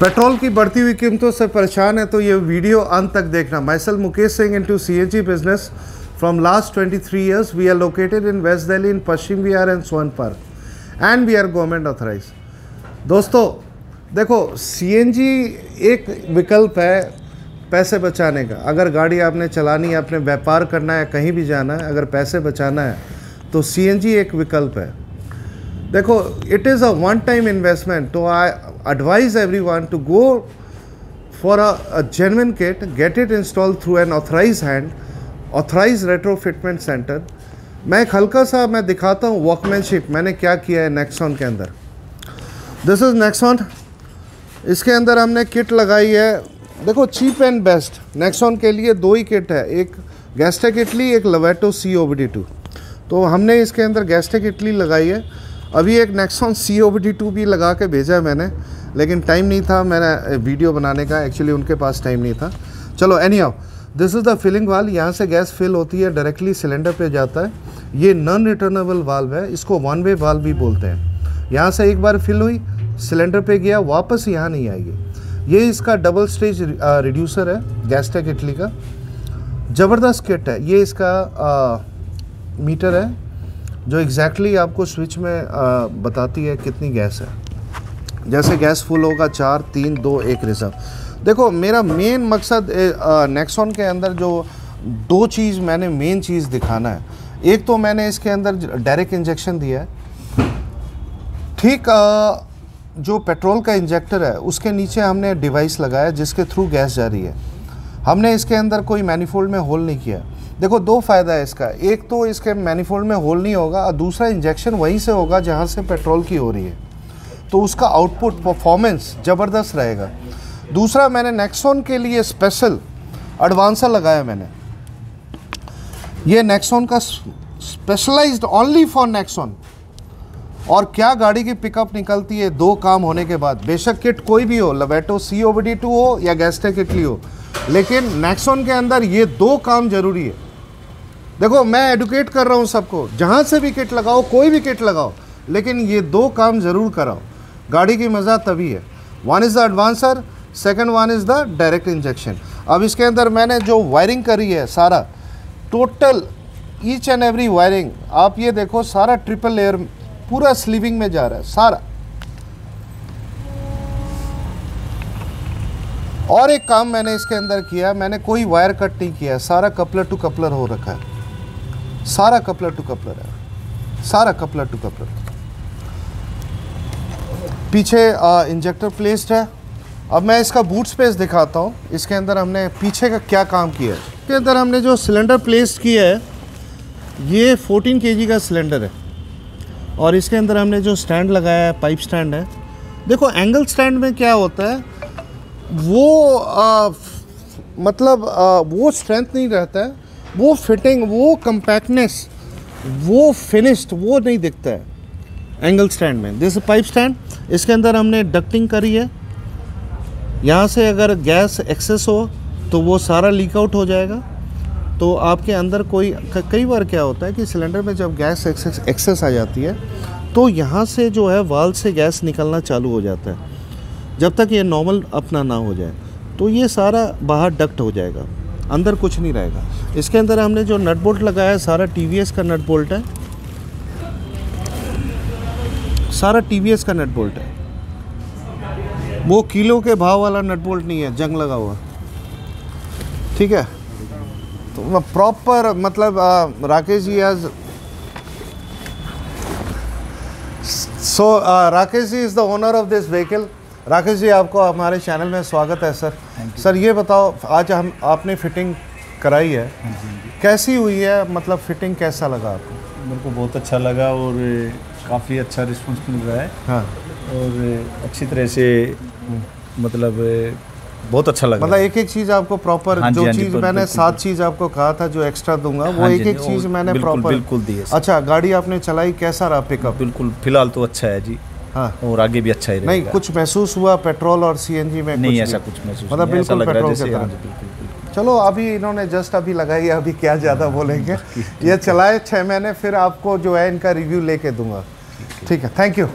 Petrol की बढ़ती हुई कीमतों से परेशान है तो ये वीडियो अंत तक देखना। Myself Mukesh Singh in into CNG business from last 23 years. We are located in west Delhi in Paschim Vihar and son park and we are government authorise दोस्तों, देखो सीएनजी एक विकल्प है पैसे बचाने का। अगर गाड़ी आपने चलानी है अपने व्यापार करना है, कहीं भी जाना है, अगर पैसे बचाना है तो सीएनजी एक विकल्प है। देखो it is a one time investment तो I advise everyone to go for a, a genuine kit, get it installed through an authorized hand, authorized retrofitment center. मैं एक हल्का सा मैं दिखाता हूँ वर्कमैनशिप मैंने क्या किया है नेक्सॉन के अंदर। दिस इज़ नेक्सॉन इसके अंदर हमने किट लगाई है। देखो चीप एंड बेस्ट नेक्सॉन के लिए दो ही किट है। एक गैस्टेक इटली एक लवेटो सी ओ डी टू तो हमने इसके अंदर गैस्टेक इटली लगाई है। अभी एक Nexon C O D two भी लगा के भेजा है मैंने। लेकिन टाइम नहीं था मैंने वीडियो बनाने का एक्चुअली उनके पास टाइम नहीं था। चलो anyhow this is the filling valve यहाँ से गैस फिल होती है डायरेक्टली सिलेंडर पे जाता है। ये नॉन रिटर्नेबल वाल्व है इसको वन वे वाल्व भी बोलते हैं। यहाँ से एक बार फिल हुई सिलेंडर पे गया वापस यहाँ नहीं आएगी। ये इसका डबल स्टेज रिड्यूसर है गैस टेक इटली का। ज़बरदस्त किट है। ये इसका आ, मीटर है जो एग्जैक्टली exactly आपको स्विच में आ, बताती है कितनी गैस है। जैसे गैस फुल होगा, चार, तीन, दो, एक रिज़र्व। देखो, मेरा मेन मकसद नेक्सॉन के अंदर जो दो चीज़ मैंने मेन चीज़ दिखाना है। एक तो मैंने इसके अंदर डायरेक्ट इंजेक्शन दिया है। ठीक जो पेट्रोल का इंजेक्टर है, उसके नीचे हमने डिवाइस लगाया जिसके थ्रू गैस जा रही है। हमने इसके अंदर कोई मैनीफोल्ड में होल नहीं किया। देखो, दो फ़ायदा है इसका। एक तो इसके मैनीफोल्ड में होल नहीं होगा और दूसरा इंजेक्शन वहीं से होगा जहाँ से पेट्रोल की हो रही है। तो उसका आउटपुट परफॉर्मेंस ज़बरदस्त रहेगा। दूसरा, मैंने नेक्सॉन के लिए स्पेशल एडवांसर लगाया मैंने। ये नेक्सॉन का स्पेशलाइज्ड ओनली फॉर नेक्सॉन और क्या गाड़ी की पिकअप निकलती है, दो काम होने के बाद। बेशक किट कोई भी हो लवेटो सी ओ टू हो या गैस्टे इटली हो। लेकिन नेक्सॉन के अंदर ये दो काम ज़रूरी है। देखो, मैं एडुकेट कर रहा हूँ सबको, जहाँ से भी किट लगाओ, कोई भी किट लगाओ, लेकिन ये दो काम ज़रूर कराओ। गाड़ी की मज़ा तभी है। One is the advancer second one is the direct injection अब इसके अंदर मैंने जो वायरिंग करी है सारा total each and every wiring आप ये देखो, सारा ट्रिपल लेयर पूरा स्लीविंग में जा रहा है, सारा। और एक काम मैंने इसके अंदर किया, मैंने कोई वायर कट नहीं किया, सारा कपलर टू कपलर हो रखा है। सारा कपलर टू कपलर है। सारा कपलर टू कपलर पीछे इंजेक्टर प्लेस्ड है। अब मैं इसका बूट स्पेस दिखाता हूँ। इसके अंदर हमने पीछे का क्या काम किया है? इसके अंदर हमने जो सिलेंडर प्लेस किया है ये 14 के का सिलेंडर है। और इसके अंदर हमने जो स्टैंड लगाया है पाइप स्टैंड है। देखो एंगल स्टैंड में क्या होता है? वो आ, मतलब आ, वो स्ट्रेंथ नहीं रहता है। वो फिटिंग वो कम्पैक्टनेस वो फिनिश्ड वो नहीं दिखता है। एंगल स्टैंड में। दिस पाइप स्टैंड इसके अंदर हमने डक्टिंग करी है। यहाँ से अगर गैस एक्सेस हो तो वो सारा लीक आउट हो जाएगा। तो आपके अंदर कोई कई बार क्या होता है कि सिलेंडर में जब गैस एक्सेस एक्सेस आ जाती है तो यहाँ से जो है वाल से गैस निकलना चालू हो जाता है। जब तक ये नॉर्मल अपना ना हो जाए तो ये सारा बाहर डक्ट हो जाएगा। अंदर कुछ नहीं रहेगा। इसके अंदर हमने जो नट बोल्ट लगाया है, सारा टीवीएस का नट बोल्ट है। सारा टीवीएस का नट बोल्ट है। वो किलो के भाव वाला नट बोल्ट नहीं है जंग लगा हुआ। ठीक है? तो प्रॉपर मतलब राकेश जी आज so Rakesh ji is the owner of this vehicle Rakesh ji आपको हमारे चैनल में स्वागत है सर सर ये बताओ आज हम आपने फिटिंग कराई है। हाँ हाँ कैसी हुई है? मतलब फिटिंग कैसा लगा आपको? मेरे को बहुत अच्छा लगा और काफ़ी अच्छा रिस्पॉन्स मिल रहा है। हाँ। और अच्छी तरह से मतलब बहुत अच्छा लगा मतलब एक एक चीज़ आपको प्रॉपर हाँ जो हाँ चीज़ मैंने सात चीज़ आपको कहा था जो एक्स्ट्रा दूँगा हाँ वो हाँ एक एक चीज़ मैंने प्रॉपर बिल्कुल दी अच्छा गाड़ी आपने चलाई कैसा रहा पिकअप बिल्कुल फ़िलहाल तो अच्छा है जी। हाँ। और आगे भी अच्छा ही नहीं कुछ महसूस हुआ पेट्रोल और सीएनजी में नहीं ऐसा कुछ महसूस मतलब बिल्कुल पेट्रोल के तरह चलो अभी इन्होंने जस्ट अभी लगाई है अभी क्या ज़्यादा बोलेंगे? ये चलाए छः महीने फिर आपको जो है इनका रिव्यू लेके दूँगा। ठीक है थैंक यू